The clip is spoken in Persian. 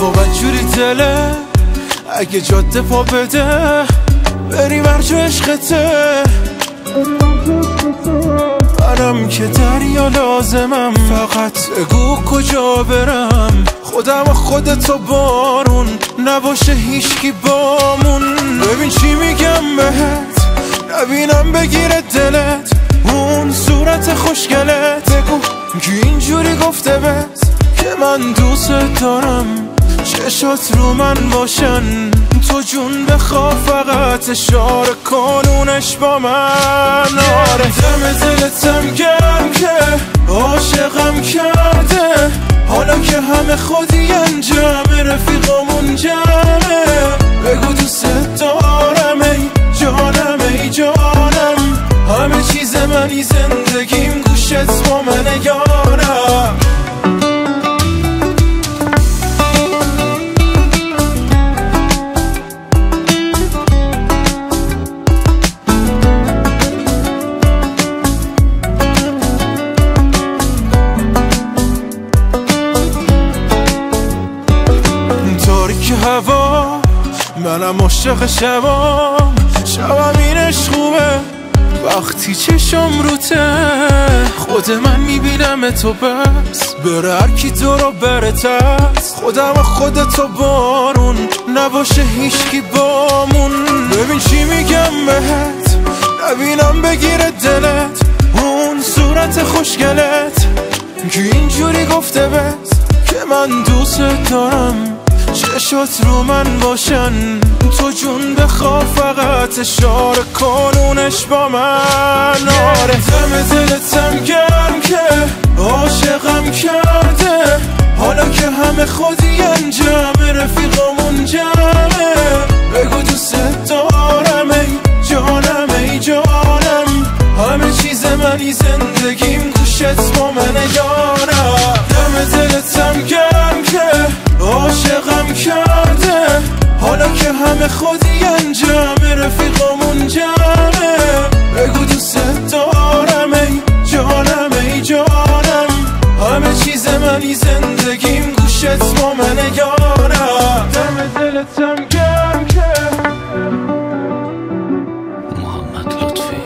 هوا جوری دله. اگه جاده پا بده بری ورجو عشقته. منم که دریا لازمم. فقط بگو کجا برم. خودم و خودتو بارون. نباشه هیچکی بامون. ببین چی میگم بهت. نبینم بگیره دلت. اون صورت خوشگلت. بگو که اینجوری گفته بهت که من دوست دارم. چشات رو من باشن. تو جون بخوا فقط اشاره کنونش با من. آره. دم دلتم گرم که عاشقم کرده. حالا که همه خودی انجام رفیقامون جمعه. بگو دوست دارم ای جانم ای جانم. همه چیز منی زندگیم گوشت با منه یارم. هوا. منم عاشق شبام. شبم اینش خوبه. وقتی چشم روته خود من می‌بینم تو بس. بره هر کی تو رو بره تست خودم و خودتو بارون. نباشه هیچکی بامون. ببین چی میگم بهت. نبینم بگیره دلت. اون صورت خوشگلت. که اینجوری گفته بس که من دوست دارم. چشات رو من باشن. تو جون بخوا فقط اشاره کنونش با من. آره. دم دلتم گرم که عاشقم کرده. حالا که همه خودی انجام رفیقامون جمعه. بگو دوست دارم ای جانم ای جانم. همه چیز منی زندگیم گوشت با منه یارم. دم دلتم گرم همه خودی انجام رفیقامون جمعه بگو دوست دارم ای جانم ای جانم. همه چیز منی زندگیم گوشت با من یارم دم دلتم لطفی